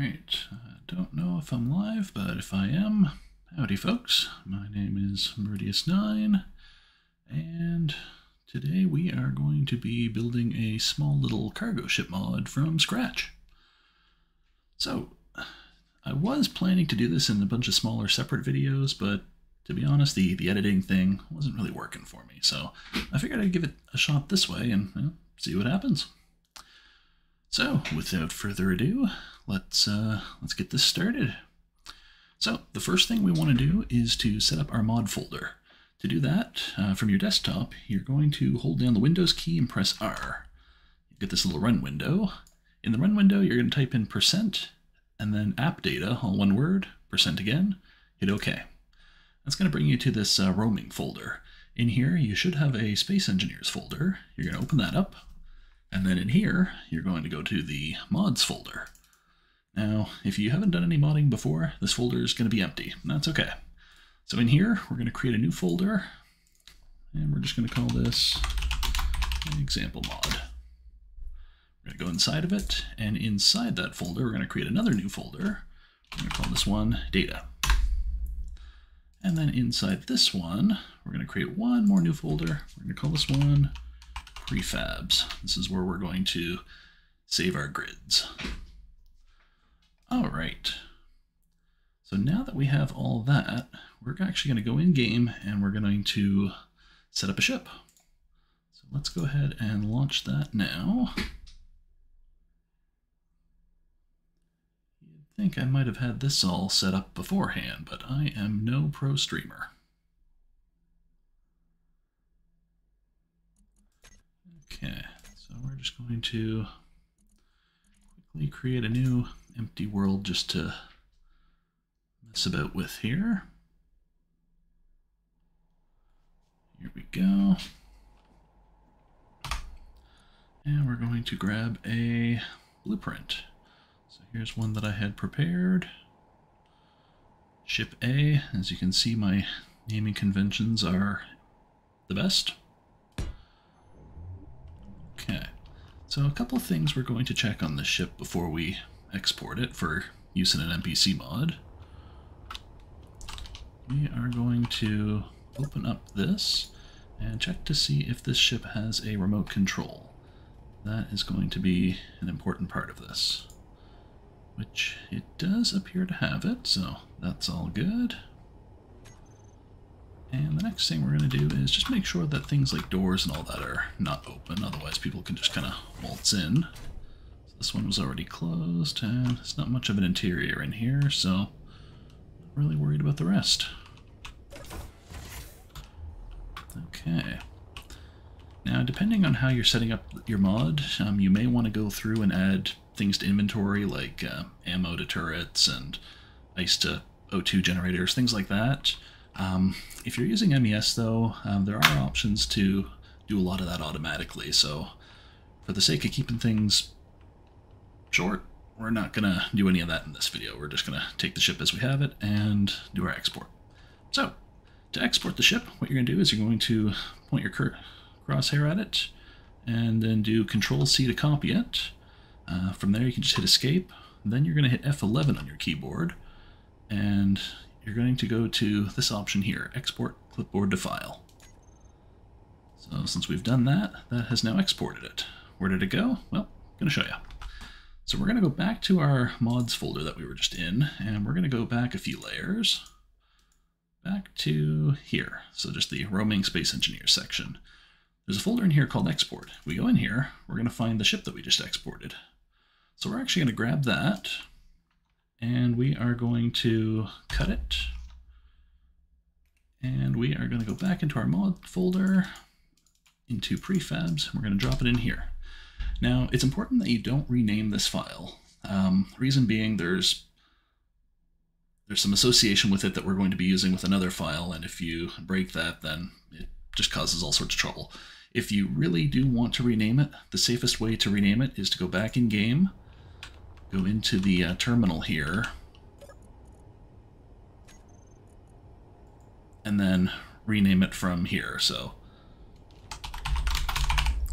Alright, I don't know if I'm live, but if I am, howdy folks. My name is Meridius9, and today we are going to be building a small little cargo ship mod from scratch. So, I was planning to do this in a bunch of smaller separate videos, but to be honest, the, the editing thing wasn't really working for me, so I figured I'd give it a shot this way and you know, see what happens. So, without further ado, let's uh, let's get this started. So, the first thing we want to do is to set up our mod folder. To do that, uh, from your desktop, you're going to hold down the Windows key and press R. You get this little run window. In the run window, you're going to type in percent and then app data, all one word, percent again, hit OK. That's going to bring you to this uh, roaming folder. In here, you should have a Space Engineers folder. You're going to open that up, and then in here, you're going to go to the mods folder. Now, if you haven't done any modding before, this folder is going to be empty, that's okay. So in here, we're going to create a new folder, and we're just going to call this example mod. We're going to go inside of it, and inside that folder, we're going to create another new folder. We're going to call this one data. And then inside this one, we're going to create one more new folder. We're going to call this one prefabs. This is where we're going to save our grids. All right. So now that we have all that, we're actually going to go in game and we're going to set up a ship. So let's go ahead and launch that now. You'd think I might have had this all set up beforehand, but I am no pro streamer. Okay, so we're just going to quickly create a new empty world just to mess about with here. Here we go. And we're going to grab a blueprint. So here's one that I had prepared. Ship A, as you can see my naming conventions are the best. So a couple of things we're going to check on this ship before we export it for use in an NPC mod. We are going to open up this and check to see if this ship has a remote control. That is going to be an important part of this. Which it does appear to have it, so that's all good. And the next thing we're going to do is just make sure that things like doors and all that are not open, otherwise people can just kind of waltz in. So this one was already closed, and it's not much of an interior in here, so not really worried about the rest. Okay. Now, depending on how you're setting up your mod, um, you may want to go through and add things to inventory like uh, ammo to turrets and ice to O2 generators, things like that. Um, if you're using MES though, um, there are options to do a lot of that automatically, so for the sake of keeping things short, we're not going to do any of that in this video. We're just going to take the ship as we have it and do our export. So, to export the ship, what you're going to do is you're going to point your crosshair at it, and then do Control-C to copy it. Uh, from there, you can just hit Escape. Then you're going to hit F11 on your keyboard, and you're going to go to this option here, Export Clipboard to File. So since we've done that, that has now exported it. Where did it go? Well, I'm going to show you. So we're going to go back to our mods folder that we were just in, and we're going to go back a few layers, back to here. So just the Roaming Space Engineers section. There's a folder in here called Export. We go in here, we're going to find the ship that we just exported. So we're actually going to grab that, and we are going to cut it. And we are going to go back into our mod folder, into prefabs, we're going to drop it in here. Now, it's important that you don't rename this file. Um, reason being, there's there's some association with it that we're going to be using with another file, and if you break that, then it just causes all sorts of trouble. If you really do want to rename it, the safest way to rename it is to go back in game, go into the uh, terminal here, and then rename it from here. So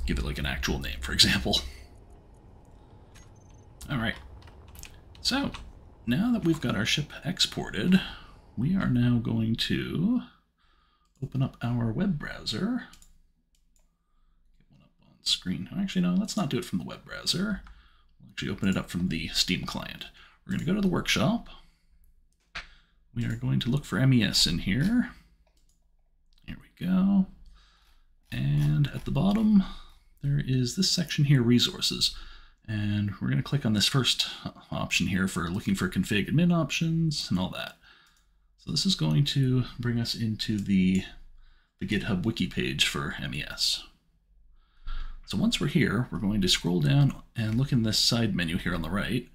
give it like an actual name, for example. All right. So, now that we've got our ship exported, we are now going to open up our web browser. Get one up on screen. Actually, no, let's not do it from the web browser. Actually open it up from the Steam client. We're going to go to the workshop. We are going to look for MES in here. Here we go. And at the bottom, there is this section here, resources. And we're going to click on this first option here for looking for config admin options and all that. So this is going to bring us into the, the GitHub wiki page for MES. So once we're here, we're going to scroll down and look in this side menu here on the right.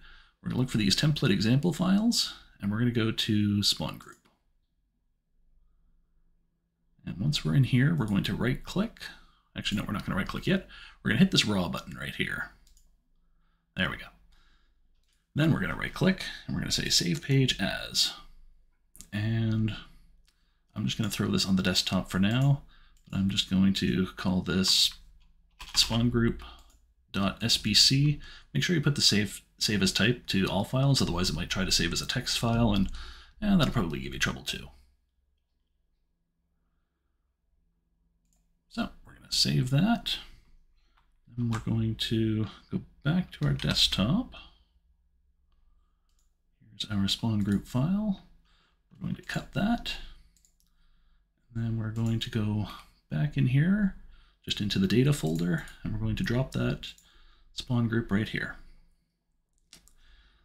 We're going to look for these template example files, and we're going to go to spawn group. And once we're in here, we're going to right click. Actually, no, we're not going to right click yet. We're going to hit this raw button right here. There we go. Then we're going to right click and we're going to say save page as. And I'm just going to throw this on the desktop for now. I'm just going to call this spawn group.sbc. Make sure you put the save save as type to all files, otherwise it might try to save as a text file, and, and that'll probably give you trouble too. So we're going to save that. And we're going to go back to our desktop. Here's our spawn group file. We're going to cut that. And then we're going to go back in here, just into the data folder, and we're going to drop that spawn group right here.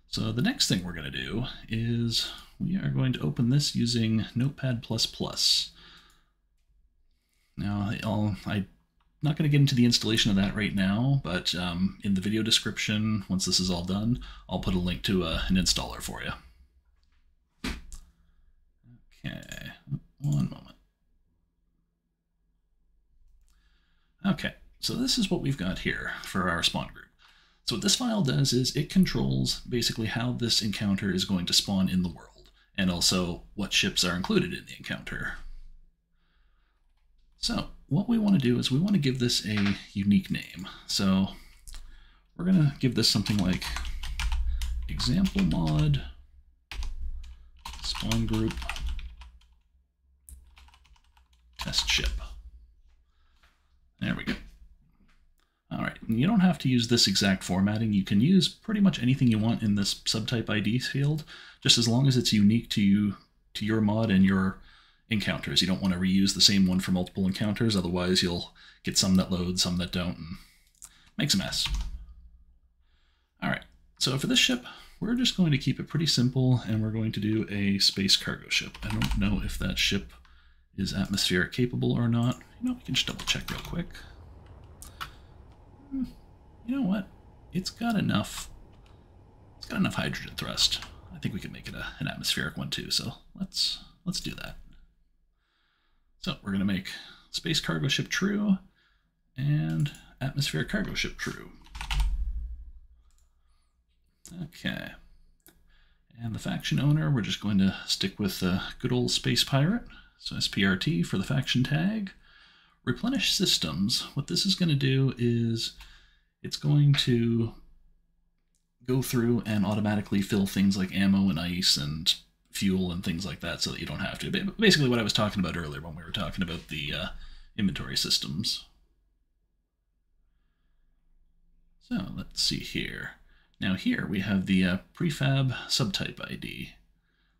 So the next thing we're going to do is we are going to open this using Notepad++. Now, I'll, I'm not going to get into the installation of that right now, but um, in the video description, once this is all done, I'll put a link to uh, an installer for you. Okay, one moment. Okay, so this is what we've got here for our spawn group. So what this file does is it controls basically how this encounter is going to spawn in the world, and also what ships are included in the encounter. So what we want to do is we want to give this a unique name. So we're going to give this something like example mod spawn group test ship. There we go. All right, and you don't have to use this exact formatting. You can use pretty much anything you want in this subtype ID field, just as long as it's unique to you, to your mod and your encounters. You don't want to reuse the same one for multiple encounters, otherwise you'll get some that load, some that don't, and makes a mess. All right, so for this ship, we're just going to keep it pretty simple, and we're going to do a space cargo ship. I don't know if that ship is atmospheric capable or not. You know, we can just double check real quick. Hmm, you know what? It's got enough. It's got enough hydrogen thrust. I think we can make it a, an atmospheric one too. So let's let's do that. So we're to make space cargo ship true and atmospheric cargo ship true. Okay. And the faction owner, we're just going to stick with the good old space pirate. So SPRT for the faction tag. Replenish systems. What this is going to do is it's going to go through and automatically fill things like ammo and ice and fuel and things like that so that you don't have to. Basically what I was talking about earlier when we were talking about the uh, inventory systems. So let's see here. Now here we have the uh, prefab subtype ID.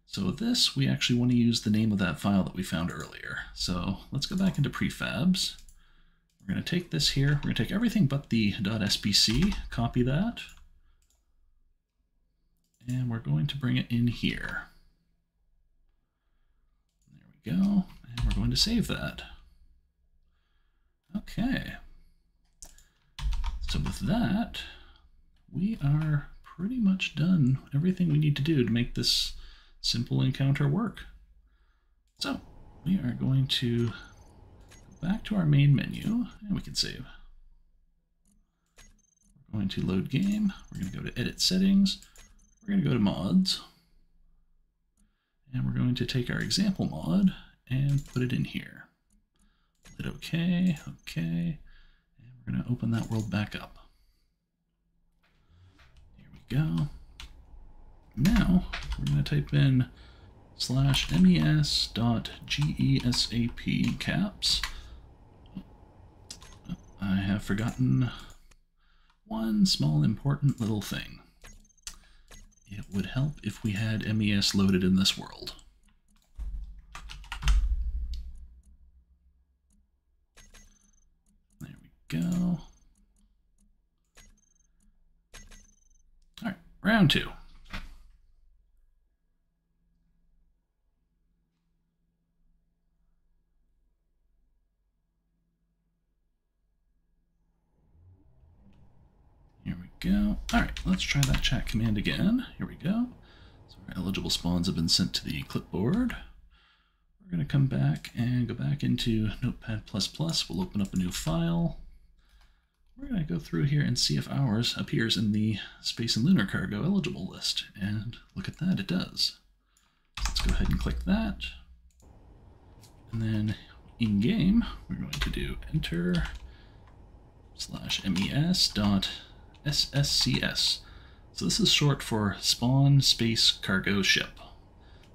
So this, we actually want to use the name of that file that we found earlier. So let's go back into prefabs. We're going to take this here. We're going to take everything but the .sbc, copy that, and we're going to bring it in here. There we go, and we're going to save that. Okay. So with that, we are pretty much done everything we need to do to make this simple encounter work. So we are going to go back to our main menu and we can save. We're going to load game. We're going to go to edit settings. We're going to go to mods. And we're going to take our example mod and put it in here. Hit OK, OK. And we're going to open that world back up. Here we go. Now we're going to type in slash mes dot gesap caps. I have forgotten one small important little thing. It would help if we had MES loaded in this world. There we go. All right, round two. Go. All right, let's try that chat command again. Here we go. So our eligible spawns have been sent to the clipboard. We're going to come back and go back into Notepad++. We'll open up a new file. We're going to go through here and see if ours appears in the Space and Lunar Cargo eligible list. And look at that, it does. Let's go ahead and click that. And then in-game, we're going to do enter slash mes dot SSCS. So this is short for Spawn Space Cargo Ship.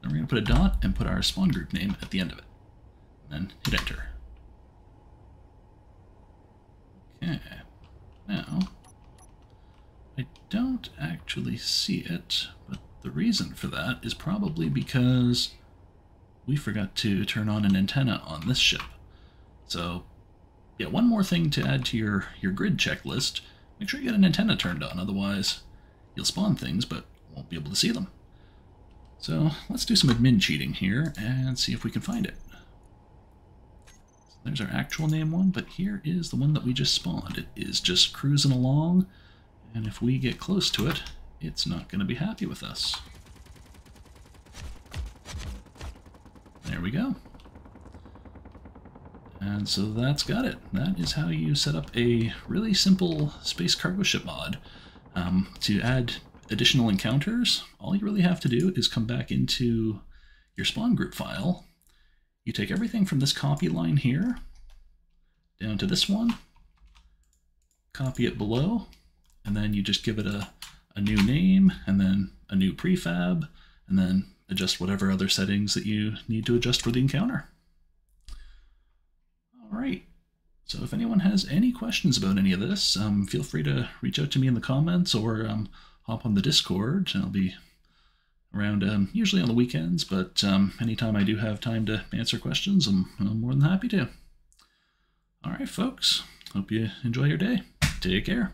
Then we're going to put a dot and put our spawn group name at the end of it. And then hit enter. Okay. Now, I don't actually see it, but the reason for that is probably because we forgot to turn on an antenna on this ship. So, yeah, one more thing to add to your, your grid checklist Make sure you get an antenna turned on, otherwise you'll spawn things but won't be able to see them. So let's do some admin cheating here and see if we can find it. So there's our actual name one, but here is the one that we just spawned. It is just cruising along, and if we get close to it, it's not going to be happy with us. There we go. And so that's got it. That is how you set up a really simple space cargo ship mod. Um, to add additional encounters, all you really have to do is come back into your spawn group file. You take everything from this copy line here down to this one, copy it below, and then you just give it a, a new name and then a new prefab, and then adjust whatever other settings that you need to adjust for the encounter. All right. So if anyone has any questions about any of this, um, feel free to reach out to me in the comments or um, hop on the Discord. I'll be around um, usually on the weekends, but um, anytime I do have time to answer questions, I'm, I'm more than happy to. All right, folks. Hope you enjoy your day. Take care.